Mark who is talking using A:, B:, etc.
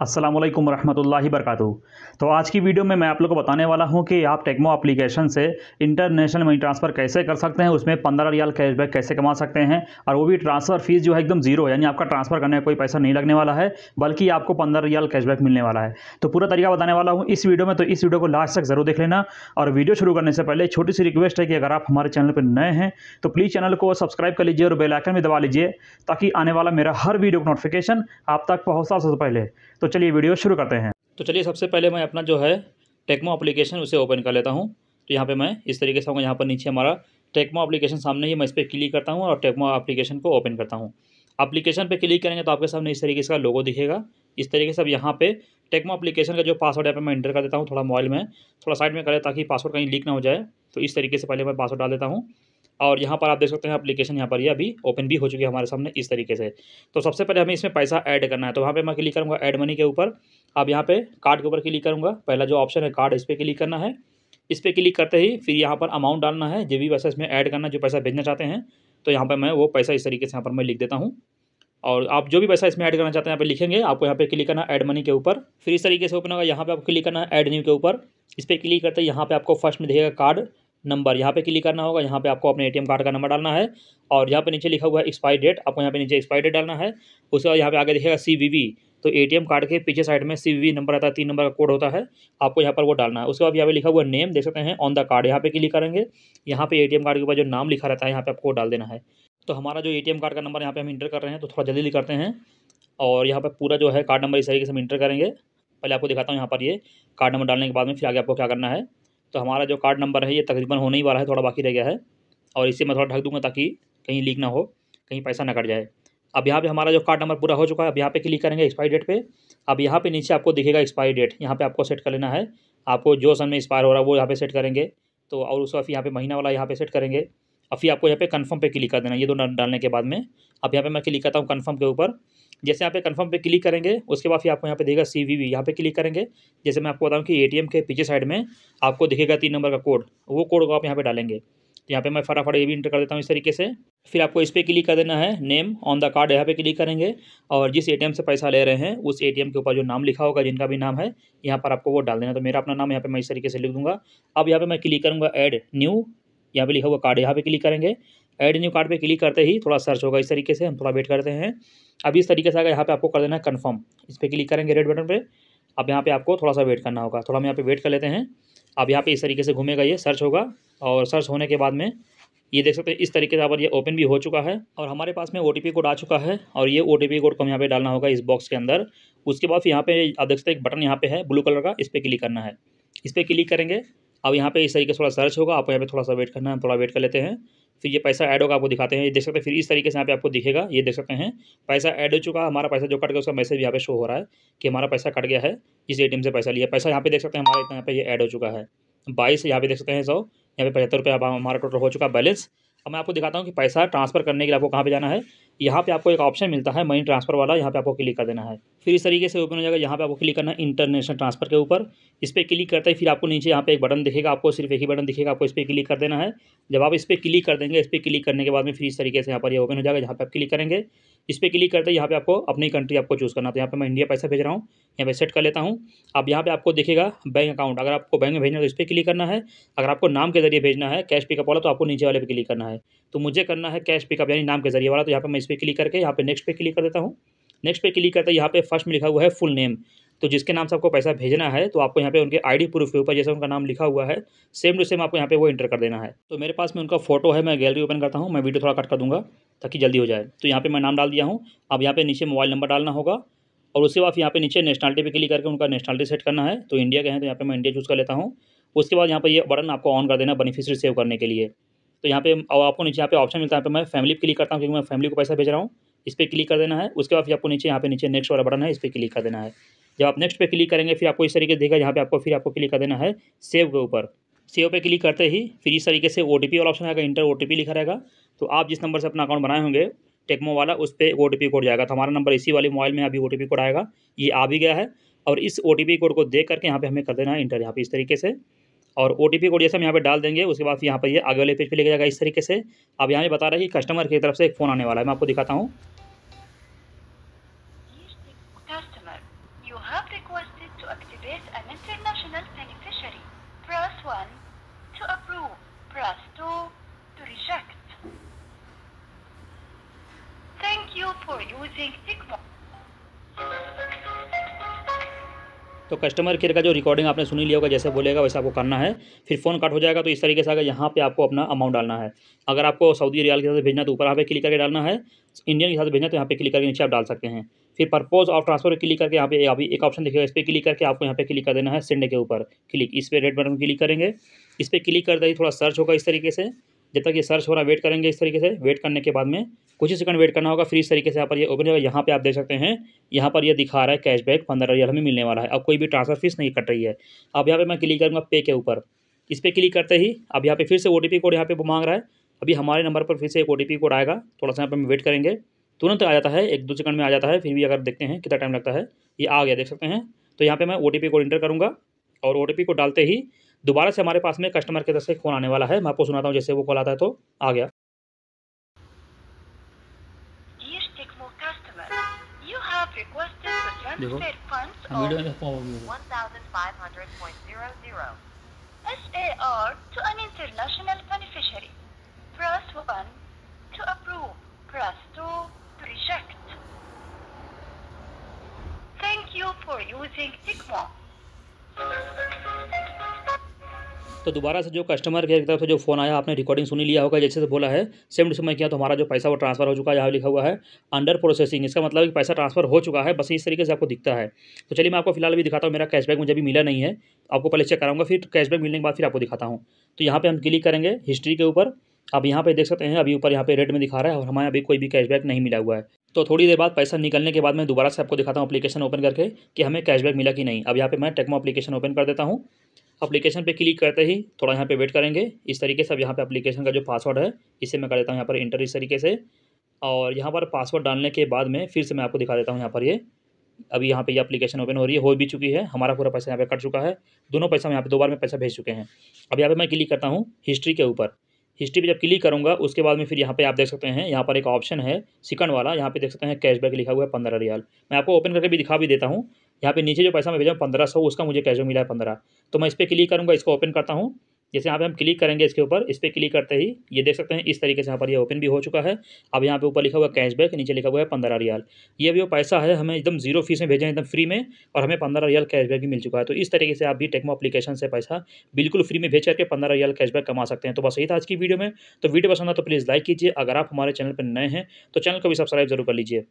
A: अस्सलाम वालेकुम रहमतुल्लाहि तो आज की वीडियो में मैं आप लोग को बताने वाला हूँ कि आप टेक्मो एप्लीकेशन से इंटरनेशनल मनी ट्रांसफ़र कैसे कर सकते हैं, उसमें पंद्रह रियाल कैशबैक कैसे कमा सकते हैं, और वो भी ट्रांसफ़र फ़ीस जो है एकदम ज़ीरो यानी आपका ट्रांसफ़र करने का कोई पैसा नहीं लगने वाला है, बल्कि आपको पंद्रह रियाल कैशबैक मिलने वाला है। तो पूरा तरीका बताने वाला हूँ इस वीडियो में तो इस वीडियो को लास्ट तक ज़रूर देख लेना। और वीडियो शुरू करने से पहले छोटी सी रिक्वेस्ट है कि अगर आप हमारे चैनल पर नए हैं तो प्लीज़ चैनल को सब्सक्राइब कर लीजिए और बेलाइकन भी दबा लीजिए, ताकि आने वाला मेरा हर वीडियो का नोटिफिकेशन आप तक पहुँचता सबसे पहले। तो चलिए वीडियो शुरू करते हैं। तो चलिए सबसे पहले मैं अपना जो है टेक्मो एप्लीकेशन उसे ओपन कर लेता हूँ। तो यहाँ पे मैं इस तरीके से यहाँ पर नीचे हमारा टेक्मो एप्लीकेशन सामने ही मैं इस पर क्लिक करता हूँ और टेक्मो एप्लीकेशन को ओपन करता हूँ। एप्लीकेशन पे क्लिक करेंगे तो आपके सामने इस तरीके से लोगो दिखेगा। इस तरीके से अब यहाँ पे टेक्मो अप्लीकेशन का जो पासवर्ड है मैं इंटर कर देता हूँ थोड़ा मोबाइल में, थोड़ा साइड में करें ताकि पासवर्ड कहीं लीक ना हो जाए। तो इस तरीके से पहले मैं पासवर्ड डाल देता हूँ। और यहाँ पर आप देख सकते हैं एप्लीकेशन यहाँ पर ये अभी ओपन भी हो चुकी है हमारे सामने इस तरीके से। तो सबसे पहले हमें इसमें पैसा ऐड करना है। तो वहाँ पे मैं क्लिक करूँगा ऐड मनी के ऊपर। अब यहाँ पे कार्ड के ऊपर क्लिक करूँगा। पहला जो ऑप्शन है कार्ड इस पर क्लिक करना है। इस पर क्लिक करते ही फिर यहाँ पर अमाउंट डालना है। जो भी पैसा इसमें ऐड करना जो पैसा भेजना चाहते हैं तो यहाँ पर मैं वो पैसा इस तरीके से यहाँ पर मैं लिख देता हूँ। और आप जो भी पैसा इसमें ऐड करना चाहते हैं, यहाँ पे लिखेंगे। आपको यहाँ पे क्लिक करना है ऐड मनी के ऊपर। फिर इस तरीके से ओपन होगा। यहाँ पे आपको क्लिक करना है ऐड न्यू के ऊपर। इस पर क्लिक करते हैं यहाँ पे आपको फ़र्स्ट में दिखेगा कार्ड नंबर यहाँ पे क्लिक करना होगा यहाँ पे आपको अपने एटीएम कार्ड का नंबर डालना है और यहाँ पे नीचे लिखा हुआ है एक्सपायरी डेट आपको यहाँ पे नीचे एक्सपायरी डेट डालना है उसके बाद यहाँ पे आगे दिखेगा सी तो एटीएम कार्ड के पीछे साइड में सी नंबर आता है तीन नंबर का कोड होता है आपको यहाँ पर वो डालना है उसके बाद यहाँ पे लिखा हुआ नेम देख सकते हैं ऑन द कार्ड यहाँ पे क्लिक करेंगे यहाँ पे एटीएम कार्ड के ऊपर जो नाम लिखा रहता है यहाँ पे आपको डाल देना है तो हमारा जो एटीएम कार्ड का नंबर यहाँ पे हम इंटर कर रहे हैं तो थोड़ा जल्दी करते हैं और यहाँ पर पूरा जो है कार्ड नंबर इस तरीके से हम इंटर करेंगे पहले आपको दिखाता हूँ यहाँ पर ये कार्ड नंबर डालने के बाद में फिर आगे आपको क्या करना है तो हमारा जो कार्ड नंबर है, ये तकरीबन होने ही वाला है, थोड़ा बाकी रह गया है। और इसे मैं थोड़ा ढक दूँगा ताकि कहीं लीक ना हो, कहीं पैसा ना कट जाए। अब यहाँ पे हमारा जो कार्ड नंबर पूरा हो चुका है, अब यहाँ पे क्लिक करेंगे एक्सपायरी डेट पे। अब यहाँ पे नीचे आपको दिखेगा एक्सपायरी डेट यहाँ पे आपको सेट कर लेना है। आपको जो में एक्सपायर हो रहा है, वो यहाँ पे सेट करेंगे। तो और उसका फिर यहाँ पे महीना वाला यहाँ पे सेट करेंगे। और फिर आपको यहाँ पे कन्फर्म पे क्लिक कर देना, ये दो डालने के बाद में। अब यहाँ पे मैं क्लिक करता हूँ कन्फर्म के ऊपर। जैसे यहाँ पे कन्फर्म पे क्लिक करेंगे, उसके बाद फिर आपको यहाँ पे देगा सी वी वी यहाँ पे क्लिक करेंगे। जैसे मैं आपको बताऊँ कि एटीएम के पीछे साइड में आपको दिखेगा तीन नंबर का कोड वो कोड को आप यहाँ पे डालेंगे। तो यहाँ पे मैं फटाफट ये भी इंटर कर देता हूँ इस तरीके से। फिर आपको इस पर क्लिक कर देना है नेम ऑन द कार्ड यहाँ पे क्लिक करेंगे। और जिस एटीएम से पैसा ले रहे हैं, उस एटीएम के ऊपर जो नाम लिखा होगा, जिनका भी नाम है, यहाँ पर आपको वो डाल देना। तो मेरा अपना नाम यहाँ पे मैं इस तरीके से लिख दूँगा। अब यहाँ पे मैं क्लिक करूँगा ऐड न्यू यहाँ पे लिखा हुआ कार्ड यहाँ पे क्लिक करेंगे। ऐड न्यू कार्ड पे क्लिक करते ही थोड़ा सर्च होगा इस तरीके से, हम थोड़ा वेट करते हैं। अब इस तरीके से अगर यहाँ पे आपको कर देना है कन्फर्म इस पर क्लिक करेंगे रेड बटन पे, अब यहाँ पे आपको थोड़ा सा वेट करना होगा। थोड़ा हम यहाँ पे वेट कर लेते हैं। अब यहाँ पे इस तरीके से घूमेगा ये सर्च होगा और सर्च होने के बाद में ये देख सकते हैं, इस तरीके से पर ये ओपन भी हो चुका है और हमारे पास में ओटीपी कोड आ चुका है और ये ओटीपी कोड को हम यहाँ पे डालना होगा इस बॉक्स के अंदर। उसके बाद यहाँ पे आप देख सकते एक बटन यहाँ पे है ब्लू कलर का, इस पर क्लिक करना है। इस पर क्लिक करेंगे, अब यहाँ पे इस तरीके से थोड़ा सर्च होगा, आपको यहाँ पे थोड़ा सा वेट करना है थोड़ा वेट कर लेते हैं। फिर ये पैसा ऐड होगा, आपको दिखाते हैं। ये देख सकते हैं, फिर इस तरीके से यहाँ पे आपको दिखेगा। ये देख सकते हैं, पैसा ऐड हो चुका है हमारा पैसा जो कट गया, उसका मैसेज यहाँ पे शो हो रहा है कि हमारा पैसा कट गया है, इस एटीएम से पैसा लिया। पैसा यहाँ पे देख सकते हैं, हमारा इतना यहाँ पे ये ऐड हो चुका है। बाईस, यहाँ पे देख सकते हैं, सौ, यहाँ पे पचहत्तर रुपये हमारा टोटल हो चुका है बैलेंस अब मैं आपको दिखाता हूँ कि पैसा ट्रांसफ़र करने के लिए आपको कहाँ पे जाना है। यहाँ पे आपको एक ऑप्शन मिलता है मनी ट्रांसफ़र वाला, यहाँ पे आपको क्लिक कर देना है। फिर इस तरीके से ओपन हो जाएगा, यहाँ पे आपको क्लिक करना है इंटरनेशनल ट्रांसफ़र के ऊपर। इस पर क्लिक करते हैं फिर आपको नीचे यहाँ पे एक बटन दिखेगा, आपको सिर्फ़ एक ही बटन दिखेगा, आपको इस पर क्लिक कर देना है। जब आप इस पर क्लिक कर देंगे, इस पर क्लिक करने के बाद में फिर इस तरीके से यहाँ पर ये ओपन हो जाएगा, जहाँ पर आप क्लिक करेंगे। इस पर क्लिक करते हैं यहाँ पे आपको अपनी कंट्री आपको चूज़ करना तो यहाँ पे मैं इंडिया पैसा भेज रहा हूँ, यहाँ पे सेट कर लेता हूँ। अब यहाँ पे आपको देखेगा बैंक अकाउंट अगर आपको बैंक में भेजना है तो इस पर क्लिक करना है। अगर आपको नाम के ज़रिए भेजना है कैश पिकअप वाला तो आपको नीचे वाले पे क्लिक करना है। तो मुझे करना है कैश पिकअप यानी नाम के ज़रिए वाला। तो यहाँ पर मैं इस पर क्लिक करके यहाँ पे नेक्स्ट पे क्लिक कर देता हूँ। नेक्स्ट पे क्लिक करते यहाँ पे फ़र्स्ट में लिखा हुआ है फुल नेम तो जिसके नाम से आपको पैसा भेजना है तो आपको यहाँ पे उनके आईडी प्रूफ के ऊपर जैसे उनका नाम लिखा हुआ है सेम टू सेम आपको यहाँ पे वो इंटर कर देना है। तो मेरे पास में उनका फ़ोटो है, मैं गैलरी ओपन करता हूँ। मैं वीडियो थोड़ा कट कर दूँगा। ताकि जल्दी हो जाए। तो यहाँ पे मैं नाम डाल दिया हूँ। अब यहाँ पे नीचे मोबाइल नंबर डालना होगा और उसके बाद यहाँ पे नीचे नेशनलिटी पे क्लिक करके उनका नेशनलिटी सेट करना है। तो इंडिया के हैं तो यहाँ पे मैं इंडिया चूज़ कर लेता हूँ। उसके बाद यहाँ पर ये बटन आपको ऑन कर देना बेनिफिशियरी सेव करने के लिए। तो यहाँ पे और आपको नीचे यहाँ पे ऑप्शन मिलता है। यहाँ पे मैं फैमिली पर क्लिक करता हूँ क्योंकि मैं फैमिली को पैसा भेज रहा हूँ। इस पर क्लिक कर देना है। उसके बाद फिर आपको नीचे यहाँ पे नीचे नेक्स्ट वाला बटन है, इस पर क्लिक कर देना है। जब आप नेक्स्ट पे क्लिक करेंगे, फिर आपको इस तरीके से देगा यहाँ पे आपको फिर आपको क्लिक कर देना है सेव के ऊपर। सेव पे क्लिक करते ही फिर इस तरीके से ओ वाला ऑप्शन आएगा। इंटर ओ लिखा रहेगा। तो आप जिस नंबर से अपना अकाउंट बनाए होंगे टेक्मो वाला, उस पर ओ टी कोड जाएगा। तो हमारा नंबर इसी वाले मोबाइल में अभी ओटीपी कोड आएगा। ये आ भी गया है और इस ओटीपी कोड को देख करके यहाँ पर हमें कर देना है इंटर यहाँ पर इस तरीके से। और ओटीपी कोड जैसे हम यहाँ पे डाल देंगे, उसके बाद यहाँ पर ये आगे वाले पेज पे लेके जाएगा इस तरीके से। अब यहाँ पे बता रहा है कि कस्टमर की तरफ़ से एक फ़ोन आने वाला है। मैं आपको दिखाता हूँ। तो कस्टमर केयर का जो रिकॉर्डिंग आपने सुनी लिया होगा, जैसे बोलेगा वैसे आपको करना है। फिर फ़ोन कट हो जाएगा तो इस तरीके से अगर यहाँ पे आपको अपना अमाउंट डालना है। अगर आपको सऊदी रियाल के साथ भेजना भेजना तो ऊपर यहाँ पे क्लिक करके डालना है। इंडियन के साथ भेजना भेजना तो यहाँ पे क्लिक करके नीचे आप डाल सकते हैं। फिर पर्पोज ऑफ़ ट्रांसफ़र क्लिक करके यहाँ पे अभी एक ऑप्शन देखेगा, इस पर क्लिक करके आपको यहाँ पे क्लिक कर देना है सेंड के ऊपर। क्लिक इस पर रेड बटन क्लिक करेंगे। इस पर क्लिक करते ही थोड़ा सर्च होगा इस तरीके से। जब तक ये सर्च हो रहा वेट करेंगे इस तरीके से। वेट करने के बाद में कुछ ही सेकंड वेट करना होगा, फिर इस तरीके से यहाँ पर ये ओपन होगा यहाँ पे आप देख सकते हैं, यहाँ पर ये दिखा रहा है कैशबैक पंद्रह रियल हमें मिलने वाला है। अब कोई भी ट्रांसफ़र फ़ीस नहीं कट रही है। अब यहाँ पे मैं क्लिक करूँगा पे के ऊपर। इस पर क्लिक करते ही अब यहाँ पे फिर से ओटीपी कोड यहाँ पे मांग रहा है। अभी हमारे नंबर पर फिर से एक ओटीपी कोड आएगा। थोड़ा सा यहाँ पर हम वेट करेंगे। तुरंत आ जाता है, एक दो सेकंड में आ जाता है, फिर भी अगर देखते हैं कितना टाइम लगता है, ये आ गया, देख सकते हैं। तो यहाँ पे मैं ओटीपी कोड इंटर करूँगा और ओटीपी को डालते ही दोबारा से हमारे पास में कस्टमर की तरफ़ से फ़ोन आने वाला है। मैं आपको सुनाता हूँ जैसे वो कॉल आता है तो आ गया। requested to transfer funds of 1,500.00 SAR to an international beneficiary. Press 1 to approve. Press 2 to reject. Thank you for using Tikmo. तो दोबारा से जो कस्टमर केयर की तरफ़ से जो फ़ोन आया, आपने रिकॉर्डिंग सुनी लिया होगा, जैसे से बोला है सेम टू समय किया तो हमारा जो पैसा वो ट्रांसफ़र हो चुका है, यहाँ लिखा हुआ है अंडर प्रोसेसिंग इसका मतलब कि पैसा ट्रांसफ़र हो चुका है, बस इस तरीके से आपको दिखता है। तो चलिए मैं आपको फ़िलहाल भी दिखाता हूँ, मेरा कैशबैक मुझे अभी मिला नहीं है, आपको पहले चेक कराऊँगा, फिर कैशबैक मिलने के बाद फिर आपको दिखाता हूँ। तो यहाँ पर हम क्लिक करेंगे हिस्ट्री के ऊपर, आप यहाँ पे देख सकते हैं, अभी ऊपर यहाँ पे रेड में दिखा रहा है, और हमारे अभी कोई भी कैशबैक नहीं मिला हुआ है। तो थोड़ी देर बाद पैसा निकलने के बाद मैं दोबारा से आपको दिखाता हूँ एप्लीकेशन ओपन करके, कि हमें कैशबैक मिला कि नहीं। अब यहाँ पे मैं टेक्मो एप्लीकेशन ओपन कर देता हूँ। अप्लीकेशन पे क्लिक करते ही थोड़ा यहाँ पे वेट करेंगे। इस तरीके से अब यहाँ पे एप्लीकेशन का जो पासवर्ड है, इसे मैं कर देता हूँ यहाँ पर इंटर इस तरीके से। और यहाँ पर पासवर्ड डालने के बाद में फिर से मैं आपको दिखा देता हूँ यहाँ पर ये। अभी यहाँ पे ये एप्लीकेशन ओपन हो रही है, हो भी चुकी है। हमारा पूरा पैसा यहाँ पे कट चुका है। दोनों पैसा यहाँ पे दो बार में पैसा भेज चुके हैं। अब यहाँ पे मैं क्लिक करता हूँ हिस्ट्री के ऊपर। हिस्ट्री पे जब क्लिक करूँगा, उसके बाद में फिर यहाँ पे आप देख सकते हैं, यहाँ पर एक ऑप्शन है सिकंड वाला। यहाँ पे देख सकते हैं कैशबैक लिखा हुआ है पंद्रह रियाल। मैं आपको ओपन करके भी दिखा भी देता हूँ। यहाँ पे नीचे जो पैसा मैं भेजा हूँ, पंद्रह सौ, उसका मुझे कैशबैक मिला है पंद्रह। तो मैं इस पर क्लिक करूँगा, इसको ओपन करता हूँ। जैसे यहाँ पे हम क्लिक करेंगे इसके ऊपर, इस पर क्लिक करते ही ये देख सकते हैं, इस तरीके से यहाँ पर ये ओपन भी हो चुका है। अब यहाँ पे ऊपर लिखा हुआ है कैशबैक नीचे लिखा हुआ है पंद्रह रियाल। ये भी वो पैसा है, हमें एकदम ज़ीरो फ़ीस में भेजें एकदम फ्री में, और हमें पंद्रह रियाल कैशबैक भी मिल चुका है। तो इस तरीके से आप भी टेक्मो अपलीकेशन से पैसा बिल्कुल फ्री में भेज करके पंद्रह रियाल कैशबैक कमा सकते हैं। तो बस यही था आज की वीडियो में। तो वीडियो पसंद है तो प्लीज़ लाइक कीजिए। अगर आप हमारे चैनल पर नए हैं तो चैनल को भी सब्सक्राइब ज़रूर कर लीजिए।